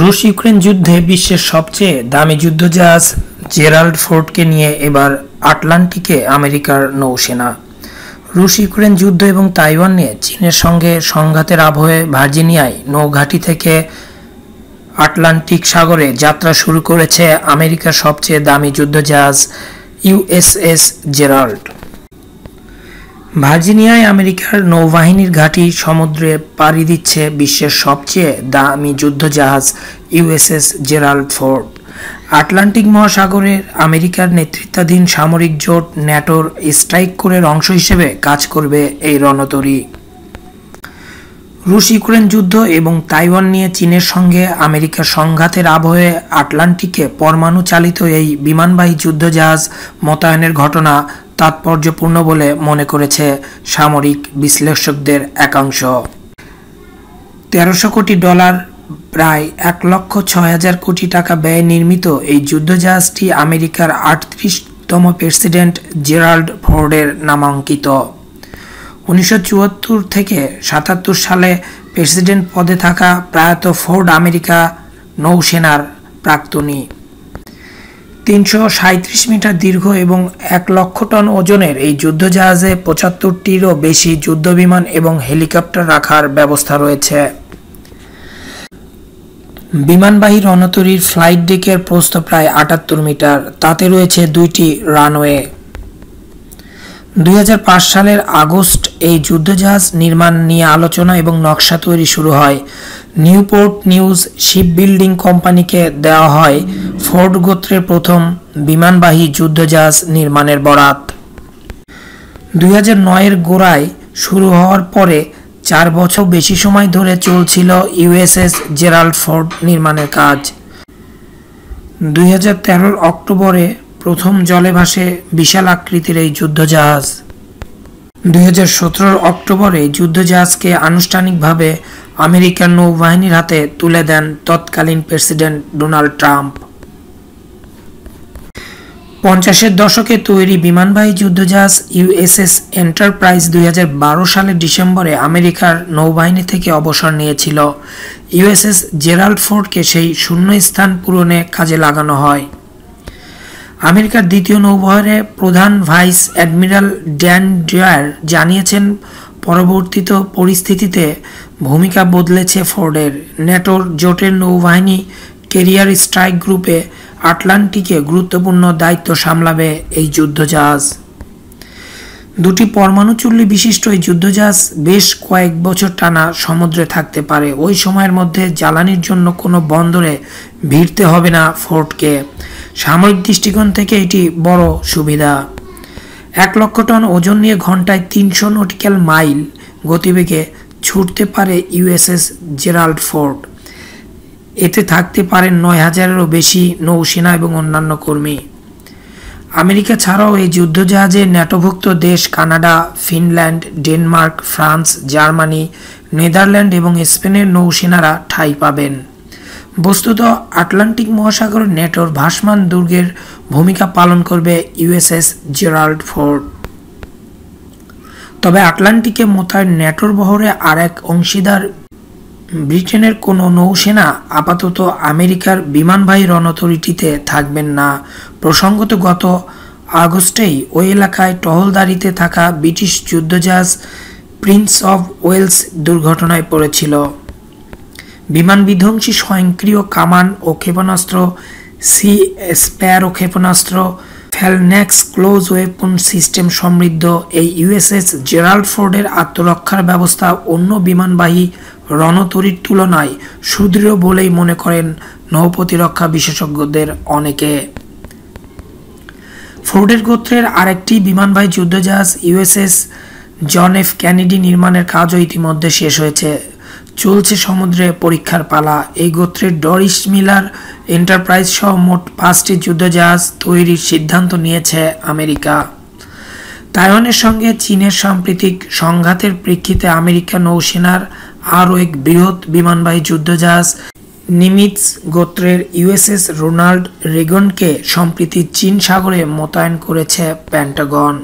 রুশ ইউক্রেন যুদ্ধে বিশ্বের সবচেয়ে দামি যুদ্ধজাহাজ জেরাল্ড ফোর্ডকে নিয়ে এবার আটলান্টিকে আমেরিকার নৌসেনা। রুশ ইউক্রেন যুদ্ধ এবং তাইওয়ান নিয়ে চীনের সঙ্গে সংঘাতের আবহে ভার্জিনিয়ায় নৌঘাঁটি থেকে আটলান্টিক সাগরে যাত্রা শুরু করেছে আমেরিকার সবচেয়ে দামি যুদ্ধজাহাজ ইউএসএস জেরাল্ড। ভার্জিনিয়ায় আমেরিকার নৌবাহিনীর ঘাঁটি সমুদ্রে পাড়ি দিচ্ছে বিশ্বের সবচেয়ে দামি যুদ্ধজাহাজ ইউএসএস জেরাল্ড ফোর্ড। আটলান্টিক মহাসাগরের আমেরিকার নেতৃত্বাধীন সামরিক জোট ন্যাটোর স্ট্রাইক কোরের অংশ হিসেবে কাজ করবে এই রণতরী। রুশ ইউক্রেন যুদ্ধ এবং তাইওয়ান নিয়ে চীনের সঙ্গে আমেরিকার সংঘাতের আবহে আটলান্টিকে পরমাণু চালিত এই বিমানবাহী যুদ্ধজাহাজ মোতায়েনের ঘটনা তাৎপর্যপূর্ণ বলে মনে করেছে সামরিক বিশ্লেষকদের একাংশ। তেরোশো কোটি ডলার, প্রায় এক লক্ষ ছয় হাজার কোটি টাকা ব্যয়ে নির্মিত এই যুদ্ধজাহাজটি আমেরিকার আটত্রিশতম প্রেসিডেন্ট জেরাল্ড ফোর্ডের নামাঙ্কিত। উনিশশো চুয়াত্তর থেকে সাতাত্তর সালে প্রেসিডেন্ট পদে থাকা প্রায়ত ফোর্ড আমেরিকা নৌসেনার প্রাক্তনী। তিনশো মিটার দীর্ঘ এবং এক লক্ষ টন ওজনের এই যুদ্ধজাহাজে পঁচাত্তরটিরও বেশি যুদ্ধবিমান এবং হেলিকপ্টার রাখার ব্যবস্থা রয়েছে। বিমানবাহী রণতরীর ফ্লাইট ডেকের প্রস্থ প্রায় আটাত্তর মিটার, তাতে রয়েছে দুইটি রানওয়ে। দুই হাজার পাঁচ সালের আগস্ট এই যুদ্ধজাহাজ নির্মাণ নিয়ে আলোচনা এবং নকশা তৈরি শুরু হয়। নিউপোর্ট নিউজ শিপ বিল্ডিং কোম্পানিকে দেওয়া হয় ফোর্ড গোত্রের প্রথম বিমানবাহী যুদ্ধজাহাজ নির্মাণের বরাত। দুই নয়ের গোড়ায় শুরু হওয়ার পরে চার বছর বেশি সময় ধরে চলছিল ইউএসএস জেরাল্ড ফোর্ড নির্মাণের কাজ। দুই হাজার অক্টোবরে প্রথম জলে ভাসে বিশাল আকৃতির এই যুদ্ধজাহাজ। দুই হাজার সতেরোর অক্টোবরে যুদ্ধজাহাজকে আনুষ্ঠানিকভাবে আমেরিকান নৌবাহিনীর হাতে তুলে দেন তৎকালীন প্রেসিডেন্ট ডোনাল্ড ট্রাম্প। পঞ্চাশের দশকে তৈরি বিমানবাহী যুদ্ধজাহাজ ইউএসএস এন্টারপ্রাইজ দুই সালের ডিসেম্বরে আমেরিকার নৌবাহিনী থেকে অবসর নিয়েছিল। ইউএসএস জেরাল্ড ফোর্ডকে সেই শূন্য স্থান পূরণে কাজে লাগানো হয়। আমেরিকার দ্বিতীয় নৌবহরে প্রধান ভাইস অ্যাডমিরাল ড্যান ডেয়ার জানিয়েছেন, পরবর্তীত পরিস্থিতিতে ভূমিকা বদলেছে ফোর্ডের। ন্যাটোর জোটের নৌবাহিনী কেরিয়ার স্ট্রাইক গ্রুপে আটলান্টিকে গুরুত্বপূর্ণ দায়িত্ব সামলাবে এই যুদ্ধজাহাজ। দুটি পরমাণু চুল্লি বিশিষ্ট এই যুদ্ধজাহাজ বেশ কয়েক বছর টানা সমুদ্রে থাকতে পারে। ওই সময়ের মধ্যে জ্বালানির জন্য কোনো বন্দরে ভিড়তে হবে না ফোর্টকে সামরিক দৃষ্টিকোণ থেকে এটি বড় সুবিধা। এক লক্ষ টন ওজন নিয়ে ঘন্টায় তিনশো নটিক্যাল মাইল গতিবেগে ছুটতে পারে ইউএসএস জেরাল্ড ফোর্ড। এতে থাকতে পারেন নয় হাজারেরও বেশি নৌসেনা এবং অন্যান্য কর্মী। আমেরিকা ছাড়াও এই যুদ্ধজাহাজে ন্যাটোভুক্ত দেশ Canada, Finland, Denmark, France, Germany, Netherland এবং স্পেনের নৌসেনারা ঠাঁই পাবেন। বস্তুত আটলান্টিক মহাসাগর নেটোর ভাসমান দুর্গের ভূমিকা পালন করবে ইউএসএস জেরাল্ড ফোর্ট তবে আটলান্টিকে মোতায়েন ন্যাটোর বহরে আর এক অংশীদার ব্রিটেনের কোনো নৌসেনা আপাতত আমেরিকার বিমানবাহী রণতরিটিতে থাকবেন না। প্রসঙ্গত, গত আগস্টেই ওই এলাকায় টহলদারিতে থাকা ব্রিটিশ যুদ্ধজাহাজ প্রিন্স অব ওয়েলস দুর্ঘটনায় পড়েছিল। বিমান বিধ্বংসী স্বয়ংক্রিয় কামান ও ক্ষেপণাস্ত্র, সি স্প্যারো ক্ষেপণাস্ত্র ফ্যালনেক্স ক্লোজ ওয়েপন সিস্টেম সমৃদ্ধ এই ইউএসএস জেরাল্ড ফোর্ডের আত্মরক্ষার ব্যবস্থা অন্য বিমানবাহী রণতরীর তুলনায় সুদৃঢ় বলেই মনে করেন নৌপ্রতিরক্ষা বিশেষজ্ঞদের অনেকে। ফোর্ডের গোত্রের আরেকটি বিমানবাহী যুদ্ধজাহাজ ইউএসএস জন এফ ক্যানেডি নির্মাণের কাজও ইতিমধ্যে শেষ হয়েছে। চলছে সমুদ্রে পরীক্ষার পালা। এই গোত্রের ডরিস মিলার এন্টারপ্রাইজ সহ মোট পাঁচটি যুদ্ধজাহাজ তৈরির সিদ্ধান্ত নিয়েছে আমেরিকা। তাইওয়ানের সঙ্গে চীনের সাম্প্রতিক সংঘাতের প্রেক্ষিতে আমেরিকা নৌসেনার আরও এক বৃহৎ বিমানবাহী যুদ্ধজাহাজ নিমিটস গোত্রের ইউএসএস রোনাল্ড রেগনকে সম্প্রতি চীন সাগরে মোতায়েন করেছে প্যান্টাগন।